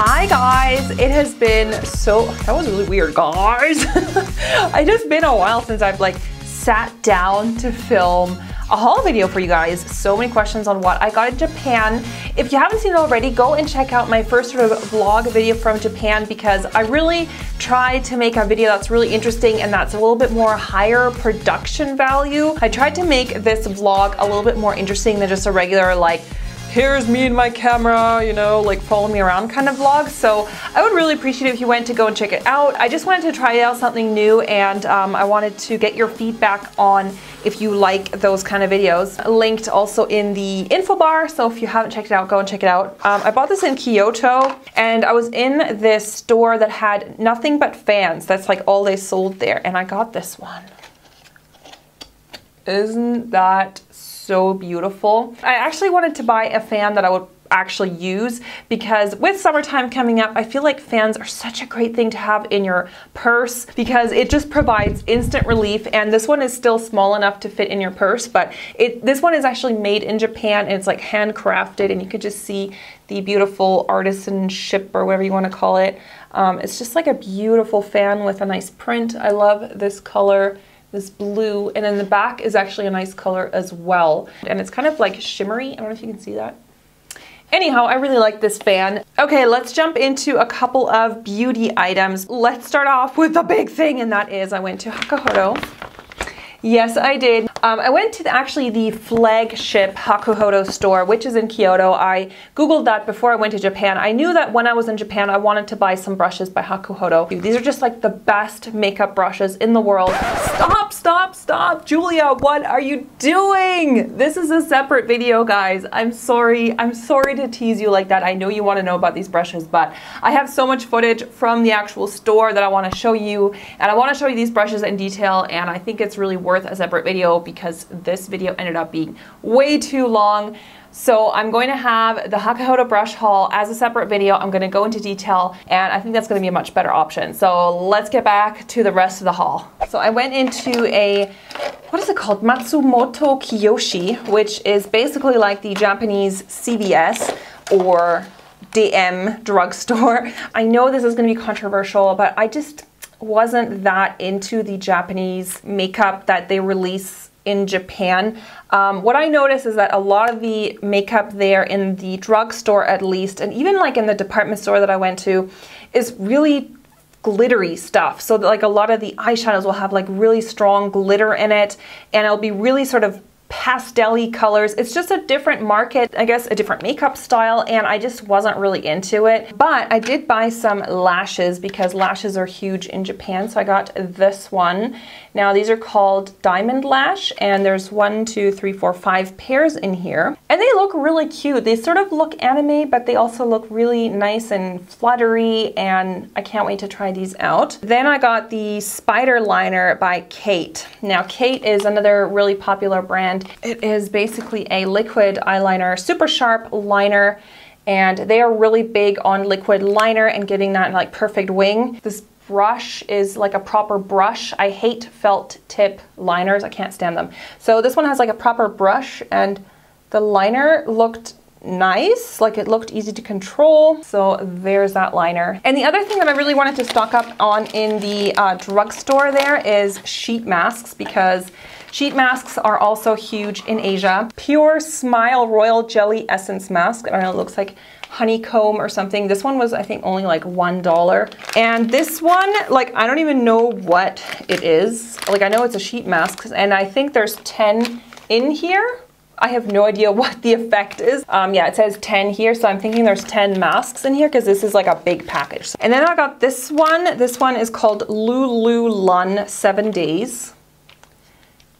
Hi guys, it has been so, that was really weird guys. It just been a while since I've like sat down to film a haul video for you guys. So many questions on what I got in Japan. If you haven't seen it already, go and check out my first sort of vlog video from Japan because I really try to make a video that's really interesting and that's a little bit more higher production value. I tried to make this vlog a little bit more interesting than just a regular like here's me and my camera, you know, like follow me around kind of vlog. So I would really appreciate it if you went to go and check it out. I just wanted to try out something new and um, I wanted to get your feedback on if you like those kind of videos. Linked also in the info bar, so if you haven't checked it out, go and check it out. Um, I bought this in Kyoto and I was in this store that had nothing but fans. That's like all they sold there and I got this one. Isn't that so beautiful. I actually wanted to buy a fan that I would actually use because with summertime coming up, I feel like fans are such a great thing to have in your purse because it just provides instant relief and this one is still small enough to fit in your purse but it this one is actually made in Japan and it's like handcrafted and you could just see the beautiful artisanship or whatever you want to call it. Um, it's just like a beautiful fan with a nice print. I love this color this blue, and then the back is actually a nice color as well. And it's kind of like shimmery. I don't know if you can see that. Anyhow, I really like this fan. Okay, let's jump into a couple of beauty items. Let's start off with the big thing, and that is I went to Hakuhodo Yes, I did. Um, I went to the, actually the flagship Hakuhodo store, which is in Kyoto. I googled that before I went to Japan. I knew that when I was in Japan, I wanted to buy some brushes by Hakuhodo. These are just like the best makeup brushes in the world. Stop, stop, stop, Julia, what are you doing? This is a separate video, guys. I'm sorry. I'm sorry to tease you like that. I know you want to know about these brushes, but I have so much footage from the actual store that I want to show you, and I want to show you these brushes in detail, and I think it's really worth a separate video because this video ended up being way too long. So I'm going to have the Hakuhodo brush haul as a separate video. I'm going to go into detail and I think that's going to be a much better option. So let's get back to the rest of the haul. So I went into a, what is it called? Matsumoto Kiyoshi, which is basically like the Japanese CVS or DM drugstore. I know this is going to be controversial, but I just wasn't that into the Japanese makeup that they release in Japan. Um, what I notice is that a lot of the makeup there in the drugstore, at least, and even like in the department store that I went to, is really glittery stuff. So like a lot of the eyeshadows will have like really strong glitter in it and it'll be really sort of pastel colors. It's just a different market, I guess a different makeup style, and I just wasn't really into it. But I did buy some lashes because lashes are huge in Japan, so I got this one. Now these are called Diamond Lash, and there's one, two, three, four, five pairs in here. And they look really cute. They sort of look anime, but they also look really nice and fluttery, and I can't wait to try these out. Then I got the Spider Liner by Kate. Now Kate is another really popular brand and it is basically a liquid eyeliner, super sharp liner, and they are really big on liquid liner and getting that like perfect wing. This brush is like a proper brush. I hate felt tip liners, I can't stand them. So this one has like a proper brush and the liner looked nice, like it looked easy to control. So there's that liner. And the other thing that I really wanted to stock up on in the uh, drugstore there is sheet masks because Sheet masks are also huge in Asia. Pure Smile Royal Jelly Essence Mask. I don't know, it looks like honeycomb or something. This one was, I think, only like $1. And this one, like, I don't even know what it is. Like, I know it's a sheet mask, and I think there's 10 in here. I have no idea what the effect is. Um, yeah, it says 10 here, so I'm thinking there's 10 masks in here because this is like a big package. And then I got this one. This one is called Lulu Lun 7 Days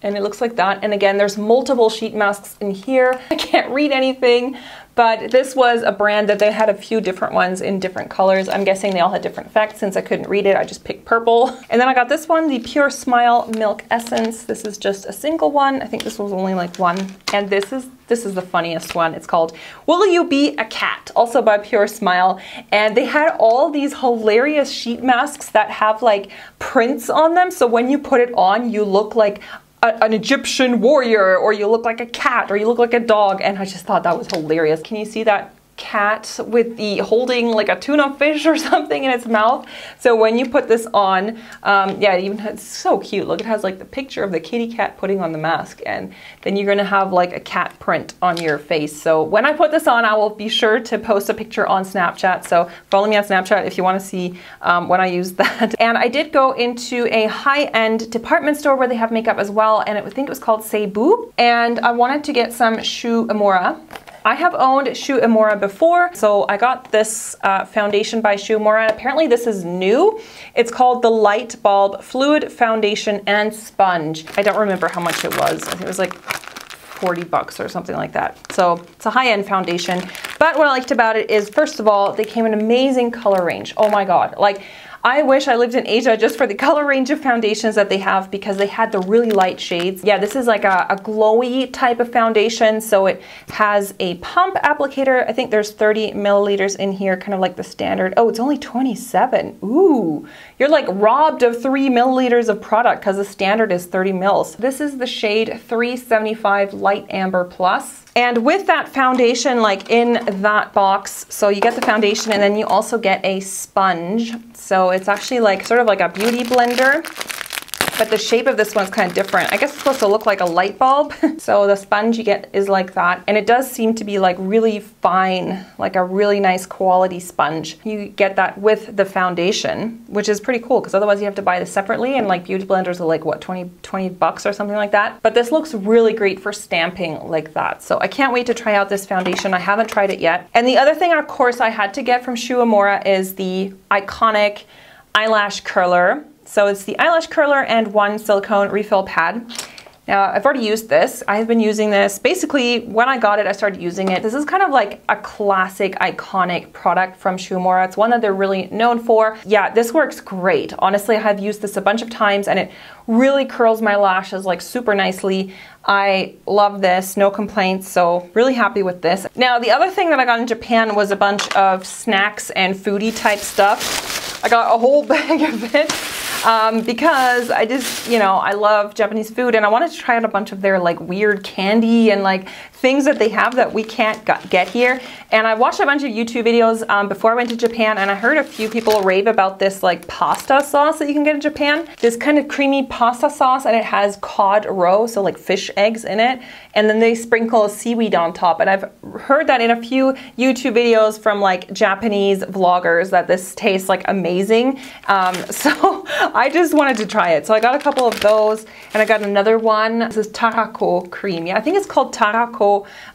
and it looks like that. And again, there's multiple sheet masks in here. I can't read anything, but this was a brand that they had a few different ones in different colors. I'm guessing they all had different effects. Since I couldn't read it, I just picked purple. And then I got this one, the Pure Smile Milk Essence. This is just a single one. I think this was only like one. And this is this is the funniest one. It's called Will You Be a Cat? Also by Pure Smile. And they had all these hilarious sheet masks that have like prints on them. So when you put it on, you look like a, an Egyptian warrior or you look like a cat or you look like a dog and I just thought that was hilarious. Can you see that cat with the holding like a tuna fish or something in its mouth. So when you put this on, um, yeah, it even it's so cute. Look, it has like the picture of the kitty cat putting on the mask, and then you're gonna have like a cat print on your face. So when I put this on, I will be sure to post a picture on Snapchat. So follow me on Snapchat if you want to see um, when I use that. And I did go into a high-end department store where they have makeup as well, and I think it was called Seibu. And I wanted to get some Shu Uemura I have owned Shu Uemura before, so I got this uh, foundation by Shu Uemura, apparently this is new. It's called the Light Bulb Fluid Foundation and Sponge. I don't remember how much it was. I think it was like 40 bucks or something like that. So it's a high-end foundation. But what I liked about it is, first of all, they came in amazing color range. Oh my God. Like, I wish I lived in Asia just for the color range of foundations that they have because they had the really light shades. Yeah, this is like a, a glowy type of foundation. So it has a pump applicator. I think there's 30 milliliters in here, kind of like the standard. Oh, it's only 27. Ooh, you're like robbed of three milliliters of product because the standard is 30 mils. This is the shade 375 Light Amber Plus. And with that foundation, like in that box, so you get the foundation and then you also get a sponge. So it's actually like sort of like a beauty blender but the shape of this one's kind of different. I guess it's supposed to look like a light bulb. so the sponge you get is like that. And it does seem to be like really fine, like a really nice quality sponge. You get that with the foundation, which is pretty cool because otherwise you have to buy this separately and like beauty blenders are like what, 20, 20 bucks or something like that. But this looks really great for stamping like that. So I can't wait to try out this foundation. I haven't tried it yet. And the other thing, of course, I had to get from Shu Uemura is the iconic eyelash curler. So it's the eyelash curler and one silicone refill pad. Now, I've already used this. I've been using this. Basically, when I got it, I started using it. This is kind of like a classic, iconic product from Shu Uemura. It's one that they're really known for. Yeah, this works great. Honestly, I have used this a bunch of times and it really curls my lashes like super nicely. I love this, no complaints, so really happy with this. Now, the other thing that I got in Japan was a bunch of snacks and foodie type stuff. I got a whole bag of it um, because I just, you know, I love Japanese food and I wanted to try out a bunch of their like weird candy and like things that they have that we can't get here. And I watched a bunch of YouTube videos um, before I went to Japan and I heard a few people rave about this like pasta sauce that you can get in Japan. This kind of creamy pasta sauce and it has cod roe, so like fish eggs in it. And then they sprinkle seaweed on top. And I've heard that in a few YouTube videos from like Japanese vloggers that this tastes like amazing. Um, so I just wanted to try it. So I got a couple of those and I got another one. This is tarako cream. Yeah, I think it's called tarako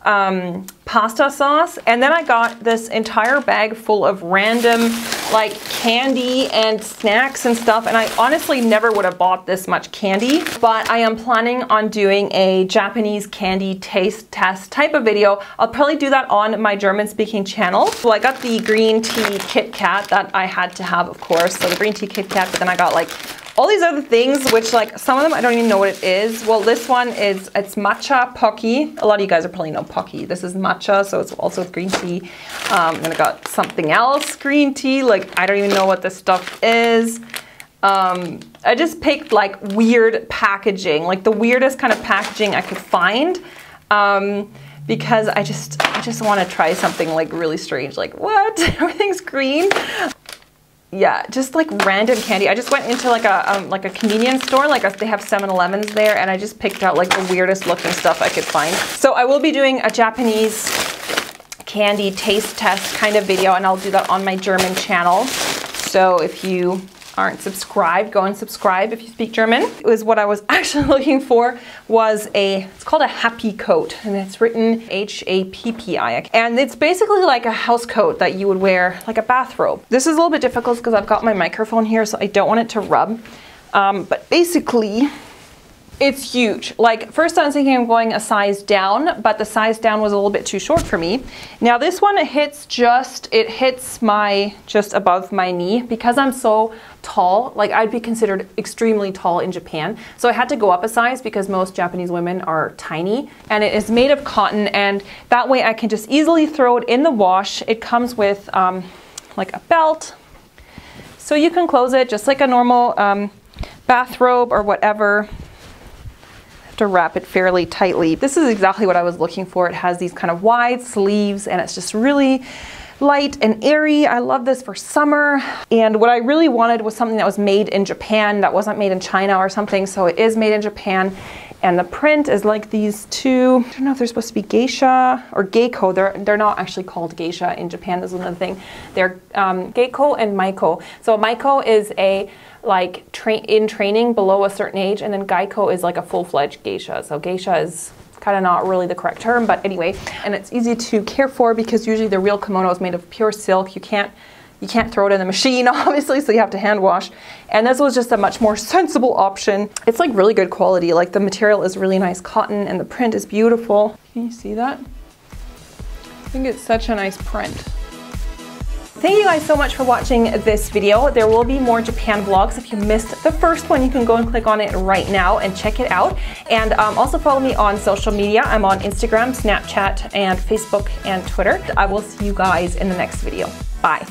um, pasta sauce. And then I got this entire bag full of random like candy and snacks and stuff. And I honestly never would have bought this much candy, but I am planning on doing a Japanese candy taste test type of video. I'll probably do that on my German speaking channel. So I got the green tea Kit Kat that I had to have, of course. So the green tea Kit Kat, but then I got like all these other things, which like some of them I don't even know what it is. Well, this one is, it's matcha pocky. A lot of you guys are probably know pocky. This is matcha, so it's also green tea. Um, and I got something else, green tea. Like, I don't even know what this stuff is. Um, I just picked like weird packaging, like the weirdest kind of packaging I could find. Um, because I just I just want to try something like really strange like what everything's green yeah, just like random candy. I just went into like a um, like a convenience store, like a, they have 7-Elevens there, and I just picked out like the weirdest looking stuff I could find. So I will be doing a Japanese candy taste test kind of video, and I'll do that on my German channel. So if you aren't subscribed, go and subscribe if you speak German. It was what I was actually looking for was a, it's called a happy coat and it's written H-A-P-P-I. And it's basically like a house coat that you would wear like a bathrobe. This is a little bit difficult because I've got my microphone here so I don't want it to rub. Um, but basically it's huge. Like first I was thinking of going a size down, but the size down was a little bit too short for me. Now this one it hits just, it hits my, just above my knee because I'm so tall. Like I'd be considered extremely tall in Japan. So I had to go up a size because most Japanese women are tiny and it is made of cotton and that way I can just easily throw it in the wash. It comes with um, like a belt. So you can close it just like a normal um, bathrobe or whatever to wrap it fairly tightly. This is exactly what I was looking for. It has these kind of wide sleeves and it's just really light and airy. I love this for summer. And what I really wanted was something that was made in Japan, that wasn't made in China or something. So it is made in Japan. And the print is like these two, I don't know if they're supposed to be geisha or geiko. They're, they're not actually called geisha in Japan. This is another thing. They're um, geiko and maiko. So maiko is a like tra in training below a certain age, and then geiko is like a full-fledged geisha. So geisha is kind of not really the correct term, but anyway, and it's easy to care for because usually the real kimono is made of pure silk. You can't you can't throw it in the machine, obviously, so you have to hand wash. And this was just a much more sensible option. It's like really good quality. Like the material is really nice cotton and the print is beautiful. Can you see that? I think it's such a nice print. Thank you guys so much for watching this video. There will be more Japan vlogs. If you missed the first one, you can go and click on it right now and check it out. And um, also follow me on social media. I'm on Instagram, Snapchat, and Facebook and Twitter. I will see you guys in the next video. Bye.